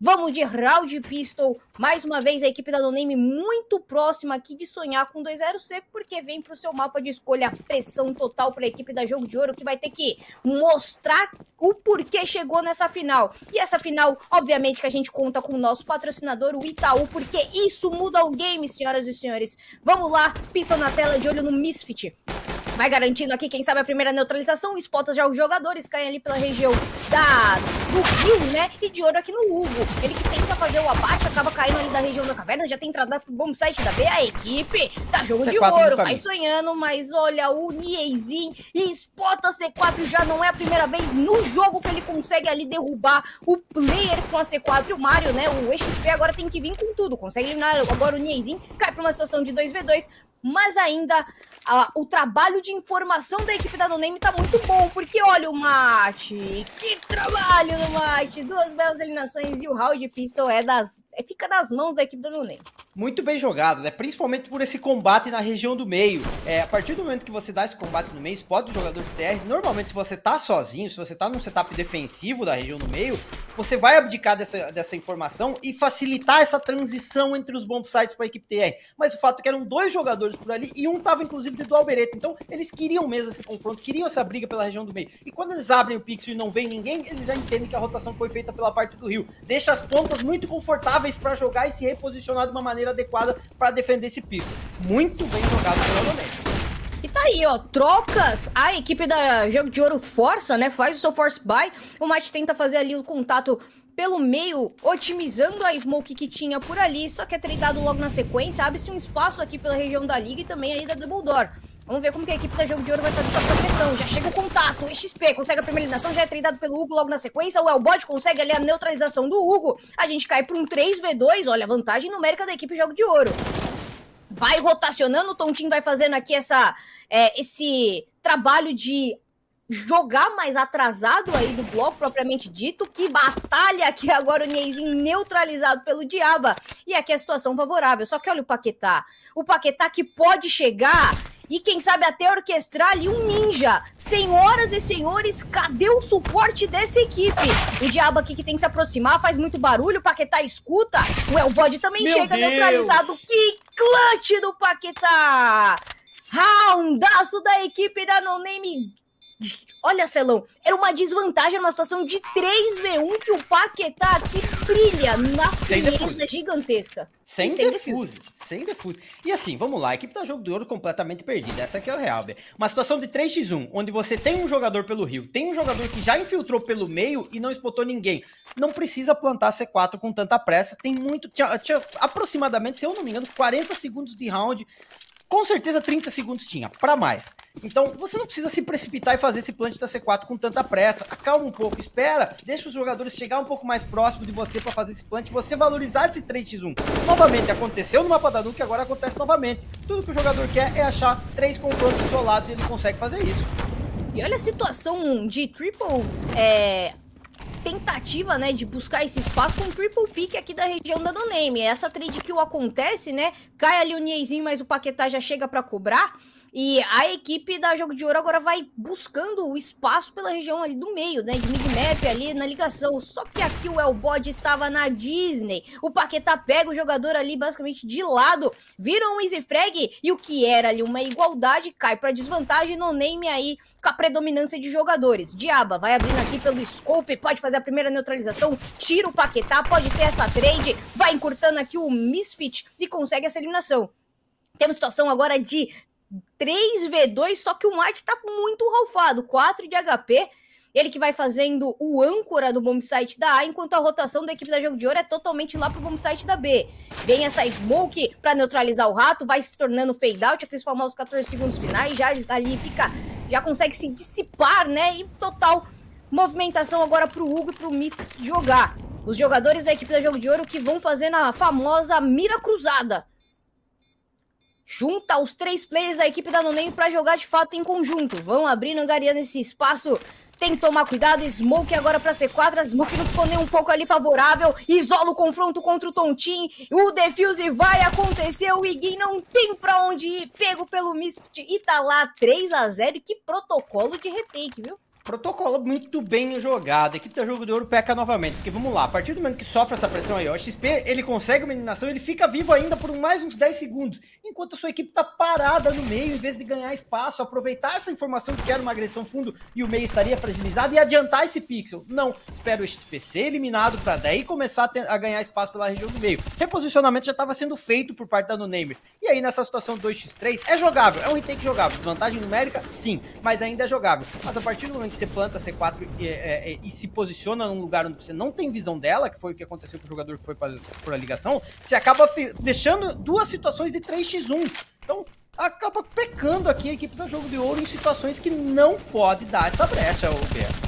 Vamos de Round Pistol. Mais uma vez, a equipe da Noname muito próxima aqui de sonhar com 2-0 seco, porque vem para o seu mapa de escolha pressão total para a equipe da Jogo de Ouro, que vai ter que mostrar o porquê chegou nessa final. E essa final, obviamente, que a gente conta com o nosso patrocinador, o Itaú, porque isso muda o game, senhoras e senhores. Vamos lá, pistol na tela, de olho no Misfit. Vai garantindo aqui, quem sabe, a primeira neutralização. Spotas já os jogadores caem ali pela região da, do rio, né? E de ouro aqui no Hugo. Ele que tenta fazer o abate, acaba caindo ali da região da caverna. Já tem entrada pro bom site da B. A equipe tá jogo C4 de ouro, vai sonhando. Mas olha, o Niezin e Spota C4 já não é a primeira vez no jogo que ele consegue ali derrubar o player com a C4 e o Mario, né? O XP agora tem que vir com tudo. Consegue eliminar agora o Niezin. Cai pra uma situação de 2v2 mas ainda a, o trabalho de informação da equipe da NoName tá muito bom, porque olha o Mate, que trabalho do Mate, duas belas eliminações e o round pistol é das, é, fica nas mãos da equipe da NoName. Muito bem jogado, né, principalmente por esse combate na região do meio, é, a partir do momento que você dá esse combate no meio, pode o jogador de TR, normalmente se você tá sozinho, se você tá num setup defensivo da região do meio, você vai abdicar dessa, dessa informação e facilitar essa transição entre os bomb sites para a equipe TR, mas o fato é que eram dois jogadores por ali, e um tava inclusive de dual bereta. Então, eles queriam mesmo esse confronto, queriam essa briga pela região do meio. E quando eles abrem o pixel e não vem ninguém, eles já entendem que a rotação foi feita pela parte do rio. Deixa as pontas muito confortáveis para jogar e se reposicionar de uma maneira adequada para defender esse pico. Muito bem jogado pelo momento. E tá aí, ó, trocas, a equipe da Jogo de Ouro força, né, faz o seu force buy, o Might tenta fazer ali o contato pelo meio, otimizando a smoke que tinha por ali, só que é tradado logo na sequência, abre-se um espaço aqui pela região da liga e também aí da Double Door. Vamos ver como que a equipe da Jogo de Ouro vai fazer sua proteção. Já chega o contato, o XP consegue a primeira eliminação, já é tradado pelo Hugo logo na sequência. O Elbot consegue ali a neutralização do Hugo. A gente cai para um 3v2, olha, vantagem numérica da equipe Jogo de Ouro. Vai rotacionando, o Tontin vai fazendo aqui essa, é, esse trabalho de jogar mais atrasado aí do bloco propriamente dito, que batalha que agora o Neizinho neutralizado pelo Diaba. E aqui a situação favorável. Só que olha o Paquetá. O Paquetá que pode chegar e quem sabe até orquestrar ali um ninja. Senhoras e senhores, cadê o suporte dessa equipe? O Diabo aqui que tem que se aproximar, faz muito barulho, o Paquetá escuta. O Elbod também Meu chega Deus. neutralizado. Que clutch do Paquetá! Roundaço da equipe da No Name Olha, Celão, era uma desvantagem numa situação de 3v1 que o Paquetá aqui brilha na frieza gigantesca. Sem, sem defuse, sem defuse. E assim, vamos lá, a equipe tá jogo do ouro completamente perdida. Essa aqui é o real, velho. Uma situação de 3x1, onde você tem um jogador pelo rio, tem um jogador que já infiltrou pelo meio e não espotou ninguém. Não precisa plantar C4 com tanta pressa. Tem muito. Tinha, tinha aproximadamente, se eu não me engano, 40 segundos de round com certeza 30 segundos tinha, para mais. Então você não precisa se precipitar e fazer esse plant da C4 com tanta pressa. Acalma um pouco, espera, deixa os jogadores chegar um pouco mais próximo de você para fazer esse plant, você valorizar esse 3x1. Novamente, aconteceu no mapa da Duke, agora acontece novamente. Tudo que o jogador quer é achar três confrontos isolados e ele consegue fazer isso. E olha a situação de triple é, tentativa, né, de buscar esse espaço com um triple pick aqui da região da No Name. Essa trade kill acontece, né, cai ali o Niezinho, mas o Paquetá já chega para cobrar. E a equipe da Jogo de Ouro agora vai buscando o espaço pela região ali do meio, né? De mid-map ali na ligação. Só que aqui o Elbod tava na Disney. O Paquetá pega o jogador ali basicamente de lado, vira um easy frag e o que era ali uma igualdade cai para desvantagem no name aí com a predominância de jogadores. Diaba vai abrindo aqui pelo scope, pode fazer a primeira neutralização, tira o Paquetá, pode ter essa trade, vai encurtando aqui o Misfit e consegue essa eliminação. Temos situação agora de 3v2, só que o Mike tá muito ralfado, 4 de HP. Ele que vai fazendo o âncora do bomb site da A, enquanto a rotação da equipe da Jogo de Ouro é totalmente lá pro bomb site da B. Vem essa smoke para neutralizar o rato, vai se tornando fade out, aqueles famosos 14 segundos finais, já ali fica, já consegue se dissipar, né? E total movimentação agora pro Hugo e pro Mif jogar. Os jogadores da equipe da Jogo de Ouro que vão fazendo a famosa mira cruzada junta os três players da equipe da Noname para jogar de fato em conjunto. Vão abrindo, angariando esse espaço. Tem que tomar cuidado, Smoke agora para C4, a Smoke não ficou nem um pouco ali favorável, isola o confronto contra o Tontin, o defuse vai acontecer, o Iguin não tem pra onde ir, pego pelo Misfit e tá lá 3 a 0 que protocolo de retake, viu? Protocolo muito bem jogado. A equipe da Jogo de Ouro peca novamente. Porque vamos lá, a partir do momento que sofre essa pressão aí, ó, XP ele consegue uma eliminação, ele fica vivo ainda por mais uns 10 segundos. Enquanto a sua equipe tá parada no meio, em vez de ganhar espaço, aproveitar essa informação de que era uma agressão fundo e o meio estaria fragilizado e adiantar esse pixel. Não, espera o XP ser eliminado para daí começar a, a, ganhar espaço pela região do meio. Reposicionamento já estava sendo feito por parte da No Namer. E aí nessa situação 2x3 é jogável, é um retake jogável. Desvantagem numérica, sim, mas ainda é jogável. Mas a partir do momento você planta C4 e, é, é, e, se posiciona num lugar onde você não tem visão dela, que foi o que aconteceu com o jogador que foi para por a ligação, você acaba deixando duas situações de 3x1. Então, acaba pecando aqui a equipe do Jogo de Ouro em situações que não pode dar essa brecha, Roberto.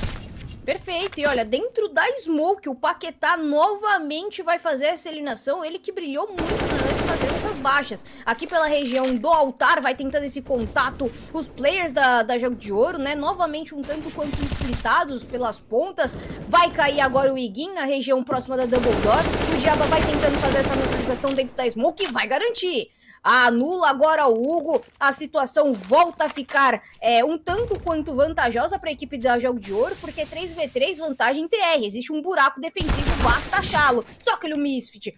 Perfeito. E olha, dentro da Smoke, o Paquetá novamente vai fazer essa eliminação. Ele que brilhou muito na noite fazendo essas baixas. Aqui pela região do altar, vai tentando esse contato os players da, da Jogo de Ouro, né? Novamente um tanto quanto splitados pelas pontas. Vai cair agora o Iguin na região próxima da Double Door. O Diaba vai tentando fazer essa neutralização dentro da Smoke e vai garantir anula agora o Hugo, a situação volta a ficar é, um tanto quanto vantajosa para a equipe da Jogo de Ouro, porque 3v3 vantagem TR, existe um buraco defensivo, basta achá-lo. Só que o Misfit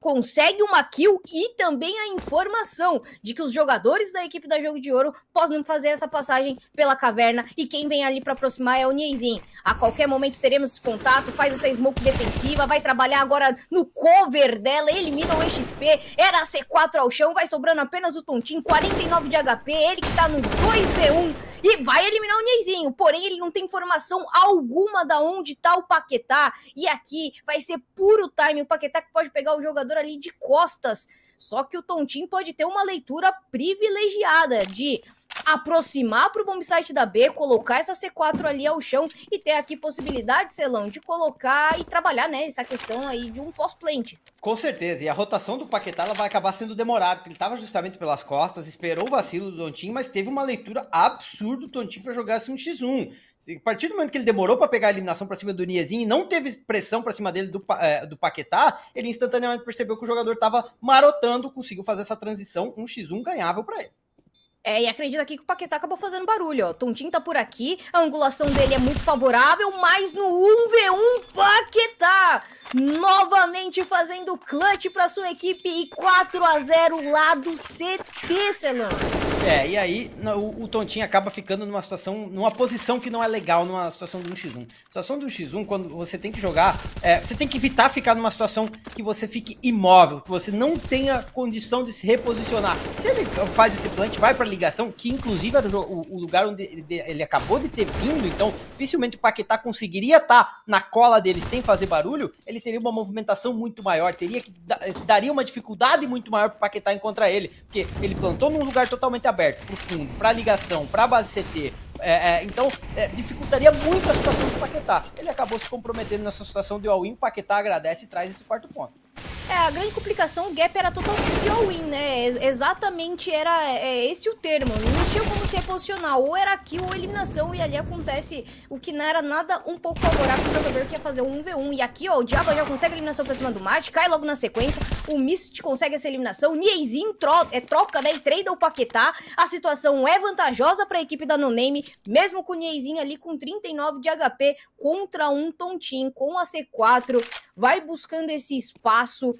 consegue uma kill e também a informação de que os jogadores da equipe da Jogo de Ouro podem fazer essa passagem pela caverna e quem vem ali para aproximar é o Nieizinho. A qualquer momento teremos esse contato, faz essa smoke defensiva, vai trabalhar agora no cover dela, elimina o XP, era C4 ao chão, vai sobrando apenas o Tontin, 49 de HP, ele que tá no 2v1 e vai eliminar o Nieizinho, porém ele não tem informação alguma da onde tá o Paquetá e aqui vai ser puro time, o Paquetá que pode pegar o jogador jogador ali de costas. Só que o Tontin pode ter uma leitura privilegiada de aproximar para o bombsite da B, colocar essa C4 ali ao chão e ter aqui possibilidade, Celão, de colocar e trabalhar, né, essa questão aí de um pós-plant. Com certeza, e a rotação do Paquetá ela vai acabar sendo demorada, porque ele estava justamente pelas costas, esperou o vacilo do Tontin, mas teve uma leitura absurda do Tontin para jogar assim um X1. A partir do momento que ele demorou para pegar a eliminação para cima do Niezinho e não teve pressão para cima dele do, é, do Paquetá, ele instantaneamente percebeu que o jogador estava marotando, conseguiu fazer essa transição, um x1 ganhável para ele. É, e acredita aqui que o Paquetá acabou fazendo barulho, ó. Tontinho tá por aqui, a angulação dele é muito favorável, mas no 1v1, Paquetá novamente fazendo clutch para sua equipe e 4 a 0 lá do CT, Celão. É, e aí o, o Tontinho acaba ficando numa situação, numa posição que não é legal, numa situação de um x 1 Situação de um x 1 quando você tem que jogar, é, você tem que evitar ficar numa situação que você fique imóvel, que você não tenha condição de se reposicionar. Se ele faz esse plant, vai pra ligação, que inclusive era o, o lugar onde ele, acabou de ter vindo, então dificilmente o Paquetá conseguiria estar tá na cola dele sem fazer barulho, ele teria uma movimentação muito maior, teria daria uma dificuldade muito maior pro Paquetá encontrar ele, porque ele plantou num lugar totalmente aberto, pro fundo, pra ligação, pra base CT, é, é, então, é, dificultaria muito a situação do Paquetá. Ele acabou se comprometendo nessa situação de all-in, o Paquetá agradece e traz esse quarto ponto. É, a grande complicação, o gap era totalmente all-in, né? exatamente era é, esse o termo. Não tinha como se reposicionar. Ou era kill ou eliminação. E ali acontece o que não era nada um pouco favorável pro jogador que ia fazer um 1v1. E aqui, ó, o Diaba já consegue a eliminação pra cima do Marte, cai logo na sequência. O Mist consegue essa eliminação. Nieizinho tro é, troca, né? E trade o Paquetá. A situação é vantajosa pra equipe da No Name, mesmo com o Nieizinho ali com 39 de HP contra um Tontin com a C4. Vai buscando esse espaço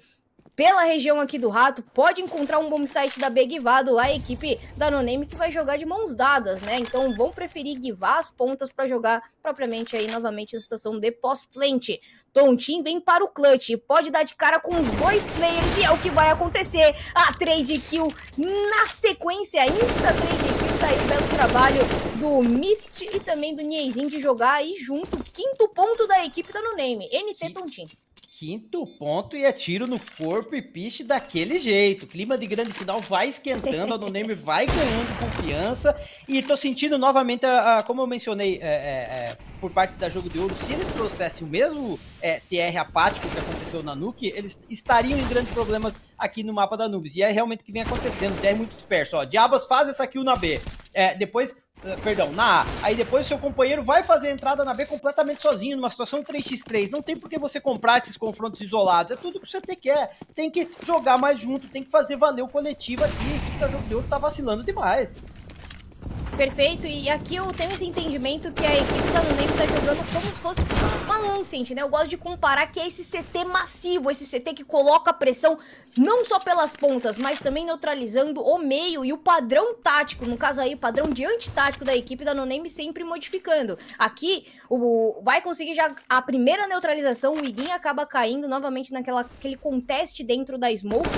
pela região aqui do Rato, pode encontrar um bom site da Begivado, a equipe da Noname que vai jogar de mãos dadas, né? Então vão preferir guivar as pontas para jogar propriamente aí novamente a situação de pós-plant. Tontin vem para o clutch, pode dar de cara com os dois players e é o que vai acontecer. A trade kill na sequência, insta trade kill, aí o belo trabalho do Mist e também do Nieizinho de jogar aí junto, quinto ponto da equipe da Noname, NT Tontin quinto ponto e é tiro no corpo e piche daquele jeito. O clima de grande final vai esquentando, a No Name vai ganhando confiança e tô sentindo novamente, a, a como eu mencionei é, é, é, por parte da Jogo de Ouro, se eles trouxessem o mesmo é, TR apático que aconteceu na Nuke, eles estariam em grandes problemas aqui no mapa da Nubes. E é realmente o que vem acontecendo, TR muito disperso. Ó, Diabas faz essa kill na B, é, depois eh, perdão, na A. Aí depois o seu companheiro vai fazer a entrada na B completamente sozinho, numa situação 3x3. Não tem por que você comprar esses confrontos isolados. É tudo que você quer. Tem que jogar mais junto, tem que fazer valer o coletivo aqui. Da Jogo de Ouro tá vacilando demais. Perfeito, e aqui eu tenho esse entendimento que a equipe da Nuname tá jogando como se fosse uma Lancent, né? Eu gosto de comparar que é esse CT massivo, esse CT que coloca pressão não só pelas pontas, mas também neutralizando o meio e o padrão tático, no caso aí, o padrão de antitático da equipe da Noname sempre modificando. Aqui, o vai conseguir já a primeira neutralização, o Iguin acaba caindo novamente naquela aquele conteste dentro da Smoke,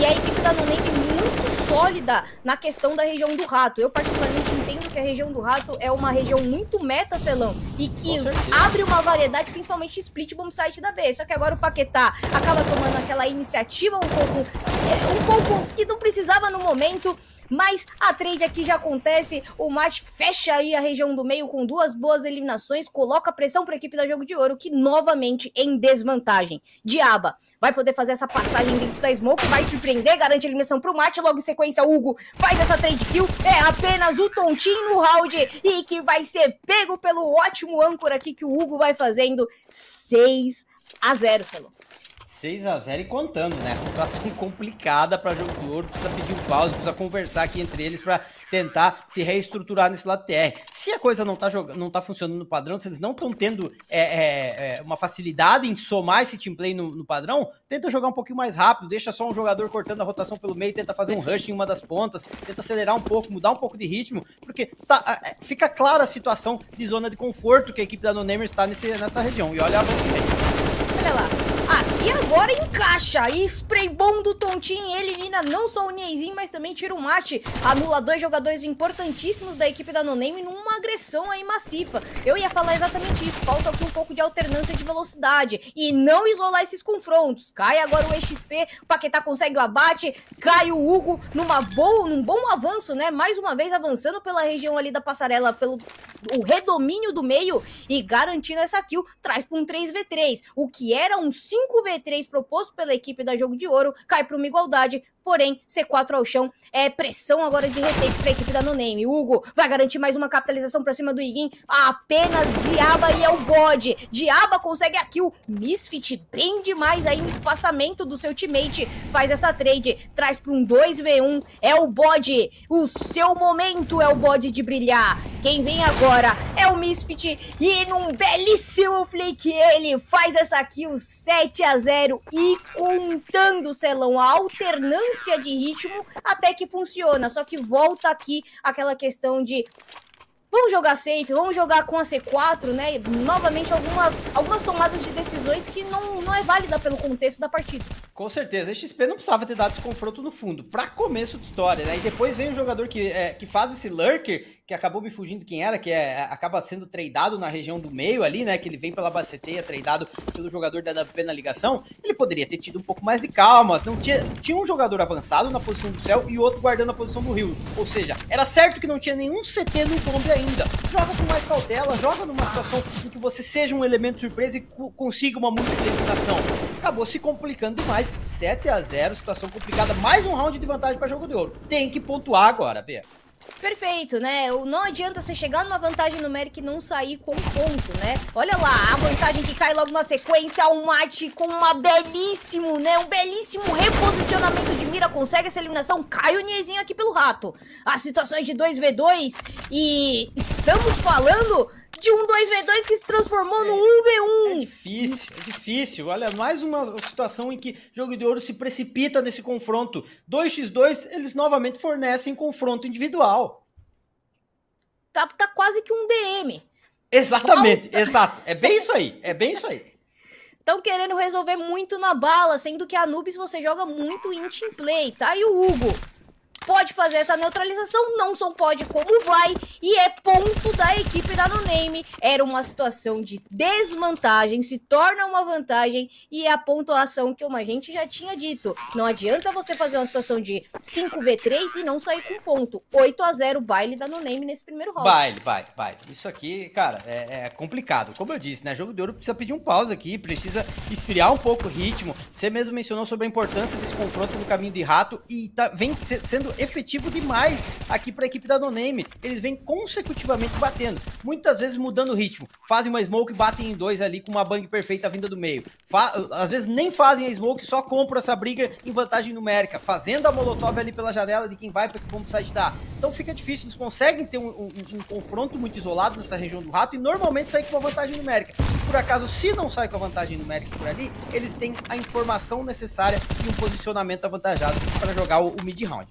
e a equipe da Noname muito sólida na questão da região do rato. Eu particularmente entendo que a região do rato é uma região muito meta, Celão, e que abre uma variedade, principalmente split bomb site da B. Só que agora o Paquetá acaba tomando aquela iniciativa um pouco, é, um pouco que não precisava no momento, mas a trade aqui já acontece, o match fecha aí a região do meio com duas boas eliminações, coloca pressão para a equipe da Jogo de Ouro, que novamente em desvantagem. Diaba vai poder fazer essa passagem dentro da Smoke, vai surpreender, garante a eliminação pro match, logo em sequência Hugo faz essa trade kill, é apenas o Tontinho no round e que vai ser pego pelo ótimo âncora aqui que o Hugo vai fazendo 6 a 0, Celo. 6 a 0 e contando, né? Situação complicada para jogo de ouro, precisa pedir um pause, precisa conversar aqui entre eles para tentar se reestruturar nesse lado TR. Se a coisa não tá, jogando, não tá funcionando no padrão, se eles não estão tendo é, é, é, uma facilidade em somar esse team play no, no, padrão, tenta jogar um pouquinho mais rápido, deixa só um jogador cortando a rotação pelo meio, tenta fazer um rush em uma das pontas, tenta acelerar um pouco, mudar um pouco de ritmo, porque tá, é, fica clara a situação de zona de conforto que a equipe da No Namer está nesse, nessa região. E olha a Olha lá. E agora encaixa. E spray bom do Tontin elimina não só o Niezin, mas também tira o mate. Anula dois jogadores importantíssimos da equipe da Noname numa agressão aí massiva. Eu ia falar exatamente isso. Falta aqui um pouco de alternância de velocidade. E não isolar esses confrontos. Cai agora o EXP, o Paquetá consegue o abate. Cai o Hugo numa boa, num bom avanço, né? Mais uma vez avançando pela região ali da passarela, pelo o redomínio do meio e garantindo essa kill. Traz para um 3v3. O que era um 5v3 3 proposto pela equipe da Jogo de Ouro cai para uma igualdade, porém, C4 ao chão é pressão agora de retake para a equipe da No Name. Hugo vai garantir mais uma capitalização para cima do Iguin, apenas Diaba e é o bode. Diaba consegue a kill, Misfit bem demais aí no espaçamento do seu teammate, faz essa trade, traz para um 2v1, é o bode, o seu momento é o bode de brilhar. Quem vem agora é o Misfit e num belíssimo flick ele faz essa kill 7 a 0 e contando, Celão, a alternância de ritmo até que funciona. Só que volta aqui aquela questão de vamos jogar safe, vamos jogar com a C4, né? Novamente algumas, algumas tomadas de decisões que não, não é válida pelo contexto da partida. Com certeza, a XP não precisava ter dado esse confronto no fundo, pra começo de história, né? E depois vem um jogador que, é, que faz esse lurker, que acabou me fugindo quem era, que é, acaba sendo tradado na região do meio ali, né? Que ele vem pela BCT, é tradado pelo jogador da WP na ligação. Ele poderia ter tido um pouco mais de calma, não tinha, tinha um jogador avançado na posição do céu e outro guardando a posição do rio. Ou seja, era certo que não tinha nenhum CT no bombe ainda. Joga com mais cautela, joga numa situação em que você seja um elemento surpresa e consiga uma múltipla eliminação. Acabou se complicando demais mais 7 a 0 situação complicada, mais um round de vantagem para jogo de ouro. Tem que pontuar agora, Bia. Perfeito, né? Não adianta você chegar numa vantagem numérica e não sair com ponto, né? Olha lá, a vantagem que cai logo na sequência, o mate com uma belíssimo, né? Um belíssimo reposicionamento de mira, consegue essa eliminação, cai o Niezinho aqui pelo rato. As situações de 2v2 e estamos falando de um 2v2 que se transformou é, no 1v1. É difícil, é difícil. Olha, mais uma situação em que Jogo de Ouro se precipita nesse confronto. 2x2, eles novamente fornecem confronto individual. Tá, tá quase que um DM. Exatamente, Falta. exato. É bem isso aí, é bem isso aí. Estão querendo resolver muito na bala, sendo que a Anubis você joga muito em team play, tá? E o Hugo pode fazer essa neutralização, não só pode como vai, e é ponto da equipe da No Name. Era uma situação de desvantagem, se torna uma vantagem, e é a pontuação que a gente já tinha dito. Não adianta você fazer uma situação de 5v3 e não sair com ponto. 8 a 0 baile da No Name nesse primeiro round. Baile, baile, baile. Isso aqui, cara, é, é complicado. Como eu disse, né? Jogo de ouro precisa pedir um pause aqui, precisa esfriar um pouco o ritmo. Você mesmo mencionou sobre a importância desse confronto no caminho de rato e tá, vem sendo efetivo demais aqui para a equipe da No Name. Eles vêm consecutivamente batendo, muitas vezes mudando o ritmo. Fazem uma smoke batem em dois ali com uma bang perfeita vinda do meio. Fa às vezes nem fazem a smoke, só compram essa briga em vantagem numérica, fazendo a molotov ali pela janela de quem vai para esse bomb site dar. Então fica difícil, eles conseguem ter um, um, um, confronto muito isolado nessa região do rato e normalmente sair com uma vantagem numérica. Por acaso, se não sai com a vantagem numérica por ali, eles têm a informação necessária e um posicionamento avantajado para jogar o, o mid-round.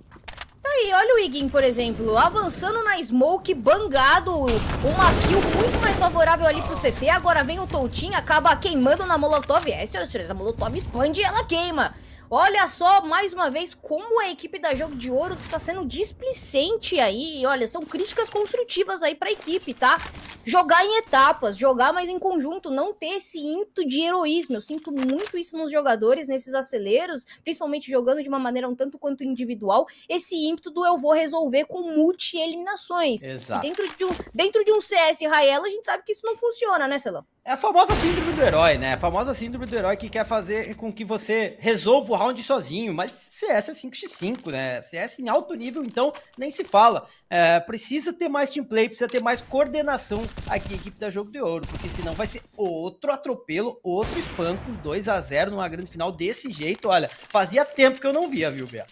Tá aí, olha o Igin, por exemplo, avançando na smoke, bangado, uma kill muito mais favorável ali pro CT, agora vem o Toutinho, acaba queimando na Molotov, é, senhoras e senhores, a Molotov expande e ela queima. Olha só, mais uma vez, como a equipe da Jogo de Ouro está sendo displicente aí. Olha, são críticas construtivas aí para a equipe, tá? Jogar em etapas, jogar mais em conjunto, não ter esse ímpeto de heroísmo. Eu sinto muito isso nos jogadores, nesses aceleros, principalmente jogando de uma maneira um tanto quanto individual. Esse ímpeto do eu vou resolver com multi-eliminações. Exato. Dentro de, um, dentro de um CS Raela, a gente sabe que isso não funciona, né, Celão? É a famosa síndrome do herói, né? A famosa síndrome do herói que quer fazer com que você resolva o round sozinho. Mas CS é 5x5, né? CS em alto nível, então nem se fala. É, precisa ter mais team play, precisa ter mais coordenação aqui, equipe da Jogo de Ouro. Porque senão vai ser outro atropelo, outro espanco, 2 a 0 numa grande final desse jeito. Olha, fazia tempo que eu não via, viu, Bia?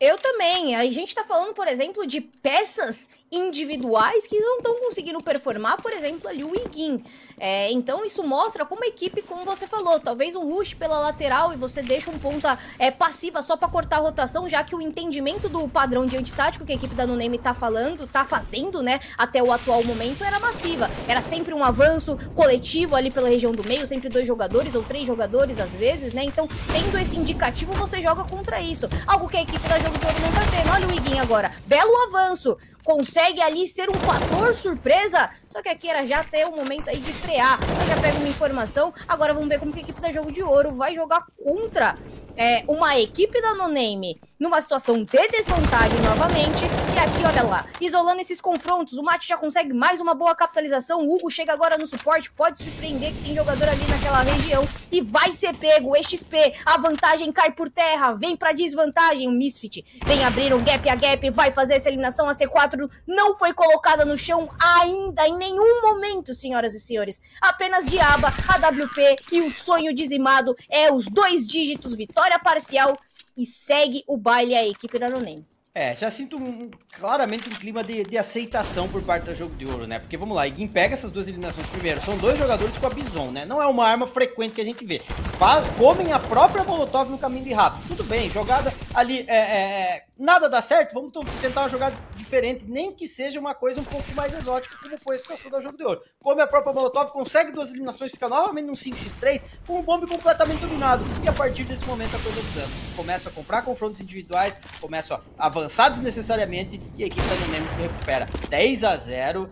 Eu também. A gente tá falando, por exemplo, de peças individuais que não estão conseguindo performar, por exemplo, ali o Iguin. É, então isso mostra como a equipe, como você falou, talvez um rush pela lateral e você deixa um ponta é, passiva só para cortar a rotação, já que o entendimento do padrão de antitático que a equipe da Noname tá falando, tá fazendo, né, até o atual momento era massiva. Era sempre um avanço coletivo ali pela região do meio, sempre dois jogadores ou três jogadores às vezes, né? Então, tendo esse indicativo, você joga contra isso. Algo que a equipe da Jogo Todo não tá tendo. Olha o Iguin agora. Belo avanço consegue ali ser um fator surpresa. Só que aqui era já até o momento aí de frear. Já pego uma informação. Agora vamos ver como que a equipe da Jogo de Ouro vai jogar contra é, uma equipe da No Name numa situação de desvantagem novamente. E aqui, olha lá, isolando esses confrontos, o Mate já consegue mais uma boa capitalização. O Hugo chega agora no suporte, pode surpreender que tem jogador ali naquela região e vai ser pego. O XP, a vantagem cai por terra, vem pra desvantagem. O Misfit vem abrir um gap a gap, vai fazer essa eliminação. A C4 não foi colocada no chão ainda, em nenhum momento, senhoras e senhores. Apenas Diaba, a WP e o sonho dizimado é os dois dígitos vitória vitória parcial e segue o baile a equipe da Noname. É, já sinto um, claramente um clima de, de, aceitação por parte do jogo de ouro, né? Porque vamos lá, Iguin pega essas duas eliminações primeiro. São dois jogadores com a Bison, né? Não é uma arma frequente que a gente vê. Faz, comem a própria Molotov no caminho de rato. Tudo bem, jogada ali, é, é, é nada dá certo, vamos tentar uma jogada diferente, nem que seja uma coisa um pouco mais exótica, como foi a situação do jogo de ouro. Come a própria Molotov, consegue duas eliminações, fica novamente num 5x3, com o bombe completamente dominado. E a partir desse momento a coisa desanda. Começa a comprar confrontos individuais, começa a avançar avançar desnecessariamente e a equipe da Noname se recupera. 10 a 0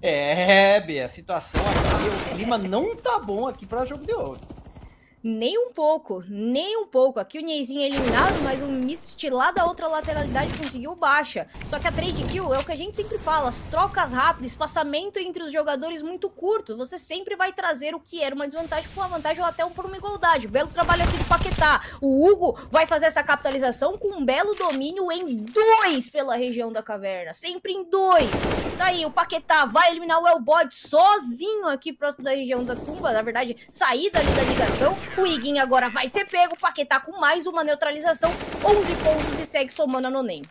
É, B, a situação aqui, o clima não tá bom aqui para jogo de ouro. Nem um pouco, nem um pouco. Aqui o Neizinho é eliminado, mas o Misfit lá da outra lateralidade conseguiu baixa. Só que a trade kill é o que a gente sempre fala, as trocas rápidas, espaçamento entre os jogadores muito curto. Você sempre vai trazer o que era uma desvantagem para uma vantagem ou até por uma igualdade. Belo trabalho aqui do Paquetá. O Hugo vai fazer essa capitalização com um belo domínio em dois pela região da caverna. Sempre em dois. Tá aí, o Paquetá vai eliminar o Elbot sozinho aqui próximo da região da tumba. Na verdade, sair dali da ligação. O Iguin agora vai ser pego, Paquetá com mais uma neutralização, 11 pontos e segue somando a Noname.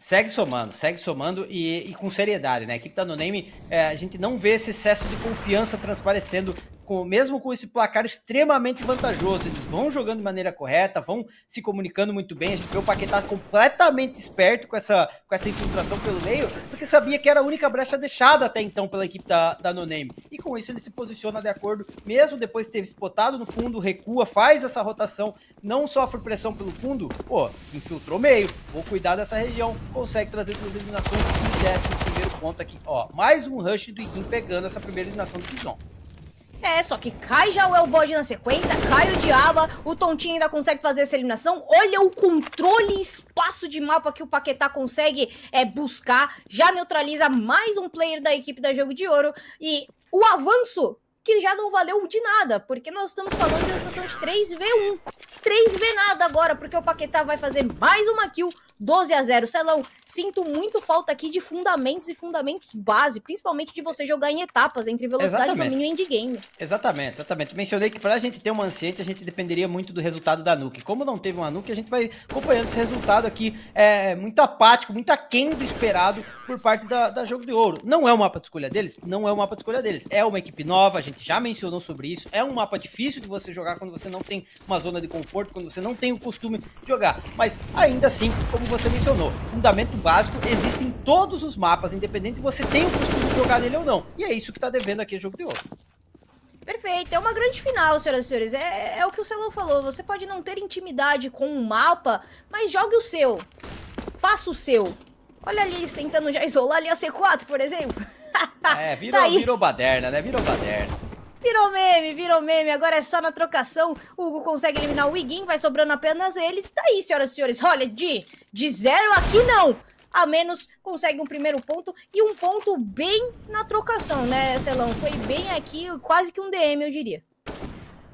Segue somando, segue somando e, e, com seriedade, né? A equipe da No Name, é, a gente não vê esse excesso de confiança transparecendo com, mesmo com esse placar extremamente vantajoso, eles vão jogando de maneira correta, vão se comunicando muito bem. A gente vê o Paquetá completamente esperto com essa, com essa infiltração pelo meio, porque sabia que era a única brecha deixada até então pela equipe da, da No Name. E com isso ele se posiciona de acordo, mesmo depois de ter spotado no fundo, recua, faz essa rotação, não sofre pressão pelo fundo, pô, infiltrou meio, vou cuidar dessa região, consegue trazer duas eliminações e décimo primeiro ponto aqui. Ó, mais um rush do Iguin pegando essa primeira eliminação do Bison. É, só que cai já o Elbode na sequência, cai o Diaba, o Tontinho ainda consegue fazer essa eliminação. Olha o controle e espaço de mapa que o Paquetá consegue é, buscar. Já neutraliza mais um player da equipe da Jogo de Ouro. E o avanço que já não valeu de nada, porque nós estamos falando de uma situação de 3v1. 3v nada agora, porque o Paquetá vai fazer mais uma kill, 12 a 0. Celão, sinto muito falta aqui de fundamentos e fundamentos base, principalmente de você jogar em etapas, entre velocidade, exatamente. domínio e endgame. Exatamente, exatamente. Mencionei que pra gente ter uma anciente, a gente dependeria muito do resultado da Nuke. Como não teve uma Nuke, a gente vai acompanhando esse resultado aqui, é muito apático, muito aquém do esperado por parte da, da Jogo de Ouro. Não é o mapa de escolha deles? Não é o mapa de escolha deles. É uma equipe nova, a gente já mencionou sobre isso. É um mapa difícil de você jogar quando você não tem uma zona de conforto, quando você não tem o costume de jogar. Mas ainda assim, como você mencionou, fundamento básico existe em todos os mapas, independente de você ter o costume de jogar nele ou não. E é isso que tá devendo aqui o jogo de ouro. Perfeito, é uma grande final, senhoras e senhores. É, é o que o Celão falou. Você pode não ter intimidade com o um mapa, mas jogue o seu. Faça o seu. Olha ali, eles tentando já isolar ali a C4, por exemplo. é, virou, tá virou baderna, né? Virou baderna. Virou meme, virou meme. Agora é só na trocação. Hugo consegue eliminar o Iguin, vai sobrando apenas eles. Tá aí, senhoras e senhores. Olha, de, de zero aqui não. A menos consegue um primeiro ponto e um ponto bem na trocação, né, Celão? Foi bem aqui, quase que um DM, eu diria.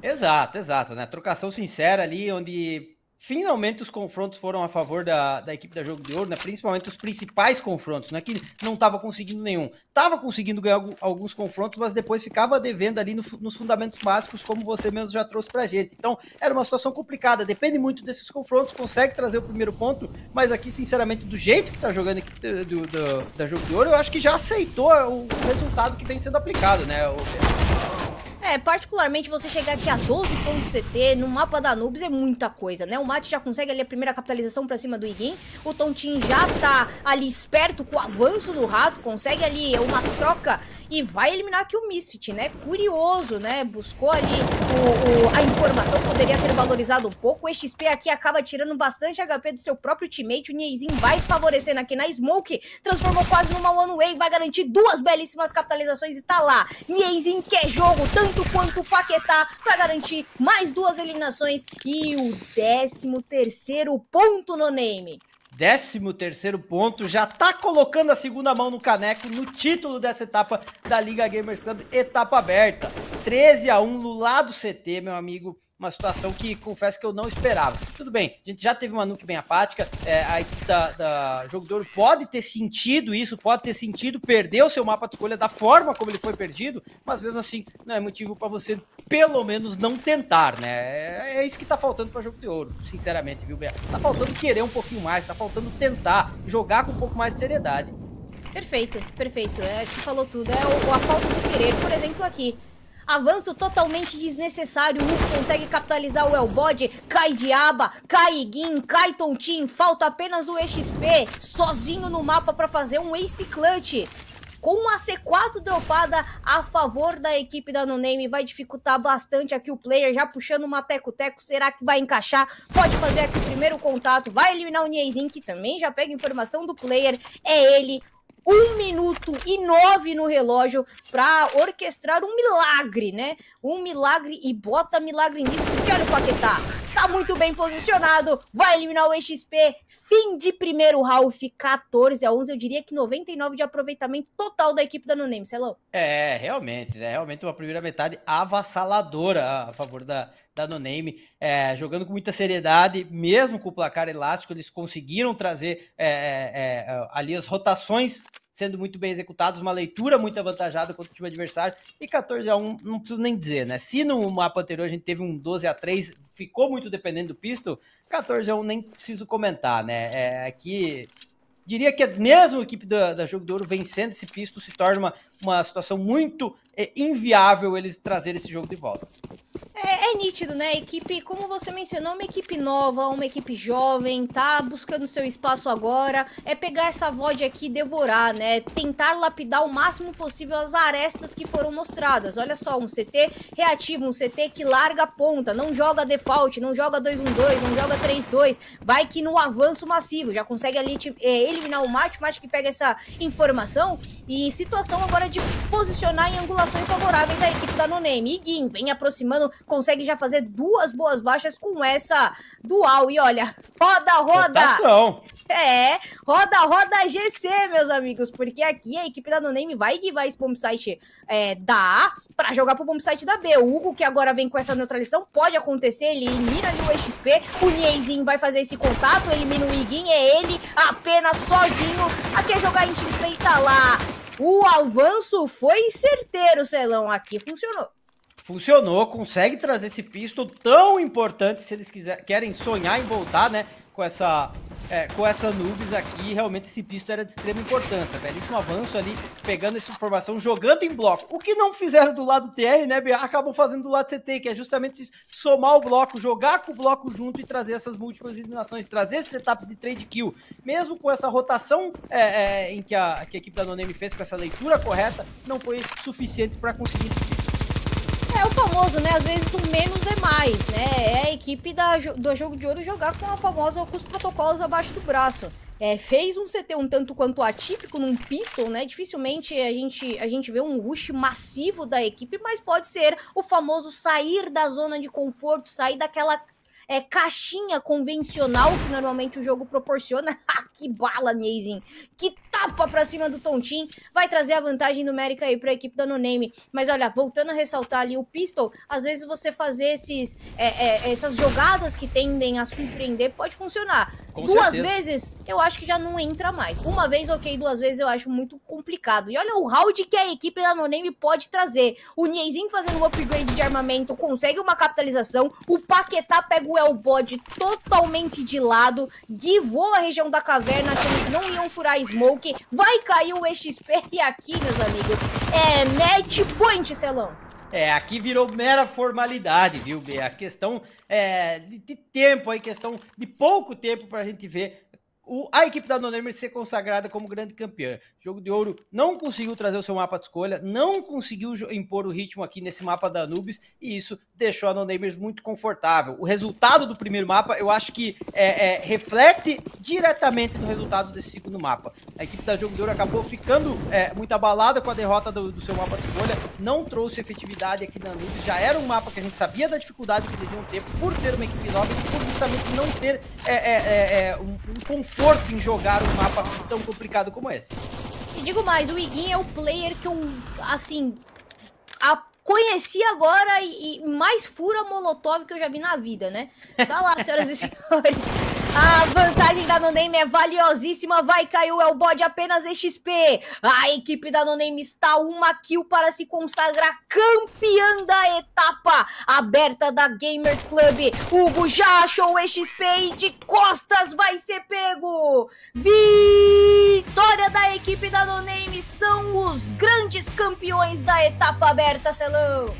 Exato, exato, né? Trocação sincera ali, onde finalmente os confrontos foram a favor da, da equipe da Jogo de Ouro, né? principalmente os principais confrontos, não é que não estava conseguindo nenhum. Estava conseguindo ganhar alguns confrontos, mas depois ficava devendo ali no, nos fundamentos básicos, como você mesmo já trouxe pra gente. Então, era uma situação complicada, depende muito desses confrontos, consegue trazer o primeiro ponto, mas aqui, sinceramente, do jeito que está jogando aqui do, do, da Jogo de Ouro, eu acho que já aceitou o resultado que vem sendo aplicado, né? O... É, particularmente você chegar aqui a 12 pontos CT no mapa da Nubes é muita coisa, né? O Mate já consegue ali a primeira capitalização pra cima do Iguin, o Tontin já tá ali esperto com o avanço do rato, consegue ali uma troca e vai eliminar aqui o Misfit, né? Curioso, né? Buscou ali o, o, a informação, poderia ter valorizado um pouco. O XP aqui acaba tirando bastante HP do seu próprio teammate, o Niezin vai favorecendo aqui na Smoke, transformou quase numa one way, vai garantir duas belíssimas capitalizações e tá lá. Niezin quer jogo, tanto tanto quanto o Paquetá para garantir mais duas eliminações e o 13 terceiro ponto no name. 13 terceiro ponto, já tá colocando a segunda mão no caneco no título dessa etapa da Liga Gamers Club, etapa aberta. 13 a 1 no lado CT, meu amigo uma situação que confesso que eu não esperava. Tudo bem, a gente já teve uma nuke bem apática, é, a equipe da, da Jogo de Ouro pode ter sentido isso, pode ter sentido perder o seu mapa de escolha da forma como ele foi perdido, mas mesmo assim não é motivo para você pelo menos não tentar, né? É, é isso que tá faltando para Jogo de Ouro, sinceramente, viu, Bea? Tá faltando querer um pouquinho mais, tá faltando tentar, jogar com um pouco mais de seriedade. Perfeito, perfeito. É que falou tudo. É o, a falta de querer, por exemplo, aqui. Avanço totalmente desnecessário. Hulk consegue capitalizar o Elbod. Cai Diaba, cai Iguin, cai Tontin. Falta apenas o EXP sozinho no mapa para fazer um Ace Clutch com a C4 dropada a favor da equipe da No Name, vai dificultar bastante aqui o player, já puxando uma teco-teco, será que vai encaixar? Pode fazer aqui o primeiro contato, vai eliminar o Niezin, que também já pega informação do player, é ele, um minuto e nove no relógio para orquestrar um milagre, né? Um milagre e bota milagre nisso, porque olha o Paquetá, tá muito bem posicionado, vai eliminar o XP, fim de primeiro Ralph, 14 a 11, eu diria que 99 de aproveitamento total da equipe da No Name, Celão. É, realmente, né? Realmente uma primeira metade avassaladora a favor da, da No Name, é, jogando com muita seriedade, mesmo com o placar elástico, eles conseguiram trazer é, é, é ali as rotações sendo muito bem executadas, uma leitura muito avantajada contra o time adversário, e 14 a 1 não preciso nem dizer, né? Se no mapa anterior a gente teve um 12 a 3 ficou muito dependendo do pisto, 14 a 1 nem preciso comentar, né? É, aqui diria que mesmo a equipe da, da Jogo de Ouro vencendo esse pisto se torna uma, uma situação muito é, inviável eles trazer esse jogo de volta. É, é, nítido, né? Equipe, como você mencionou, uma equipe nova, uma equipe jovem, tá buscando seu espaço agora. É pegar essa VOD aqui e devorar, né? Tentar lapidar o máximo possível as arestas que foram mostradas. Olha só, um CT reativo, um CT que larga a ponta, não joga default, não joga 2-1-2, não joga 3-2. Vai que no avanço massivo, já consegue ali tipo, é, eliminar o mate, mate que pega essa informação. E situação agora de posicionar em angulações favoráveis à equipe da Noname. Iguin vem aproximando consegue já fazer duas boas baixas com essa dual. E olha, roda, roda! Rotação. É, roda, roda GC, meus amigos, porque aqui a equipe da NoName vai guivar esse bomb site é, da A pra jogar pro bomb site da B. O Hugo, que agora vem com essa neutralização, pode acontecer, ele elimina ali o XP, o Nieizinho vai fazer esse contato, elimina o Iguin, é ele apenas sozinho, aqui é jogar em team tá lá. O avanço foi certeiro, Celão, aqui funcionou. Funcionou, consegue trazer esse pistol tão importante se eles quiser, querem sonhar em voltar, né? com essa, é, com essa Nubes aqui, realmente esse pisto era de extrema importância. Belíssimo avanço ali, pegando essa informação, jogando em bloco. O que não fizeram do lado TR, né? Acabam fazendo do lado CT, que é justamente somar o bloco, jogar com o bloco junto e trazer essas múltiplas eliminações, trazer esses etapas de trade kill. Mesmo com essa rotação é, é, em que a, que a equipe da Noname fez, com essa leitura correta, não foi suficiente para conseguir esse pisto. Famoso, né? Às vezes o menos é mais, né? É a equipe da, do jogo de ouro jogar com a famosa com os protocolos abaixo do braço. É, fez um CT um tanto quanto atípico num pistol, né? Dificilmente a gente, a gente vê um rush massivo da equipe, mas pode ser o famoso sair da zona de conforto, sair daquela é, caixinha convencional que normalmente o jogo proporciona. que bala, Neizin! Que tapa pra cima do Tontin! Vai trazer a vantagem numérica aí pra equipe da No Name. Mas olha, voltando a ressaltar ali o Pistol, às vezes você fazer esses, é, é, essas jogadas que tendem a surpreender pode funcionar. Com duas certeza. vezes, eu acho que já não entra mais. Uma vez, ok, duas vezes eu acho muito complicado. E olha o round que a equipe da No Name pode trazer. O Nieizinho fazendo um upgrade de armamento, consegue uma capitalização. O Paquetá pega o Elbod totalmente de lado, guivou a região da caverna, que eles não iam furar smoke. Vai cair o EXP e aqui, meus amigos, é match point, Celão. É, aqui virou mera formalidade, viu, B? A questão é, de, de tempo aí, questão de pouco tempo para a gente ver o, a equipe da Nonemer ser consagrada como grande campeã. Jogo de Ouro não conseguiu trazer o seu mapa de escolha, não conseguiu impor o ritmo aqui nesse mapa da Anubis, e isso deixou a Nonemers muito confortável. O resultado do primeiro mapa, eu acho que é, é, reflete diretamente no resultado desse segundo mapa. A equipe da Jogo de Ouro acabou ficando é, muito abalada com a derrota do, do, seu mapa de escolha, não trouxe efetividade aqui na Anubis, já era um mapa que a gente sabia da dificuldade que eles iam ter por ser uma equipe nova e por justamente não ter é, é, é, um, um conforto conforto em jogar um mapa tão complicado como esse. E digo mais, o Iguin é o player que eu, assim, a, conheci agora e, e mais fura molotov que eu já vi na vida, né? Tá lá, senhoras e senhores. A vantagem da Noname é valiosíssima, vai cair o Elbod apenas XP. A equipe da Noname está uma kill para se consagrar campeã da etapa aberta da Gamers Club. Hugo já achou o XP e de costas vai ser pego. Vitória da equipe da Noname são os grandes campeões da etapa aberta, Celão.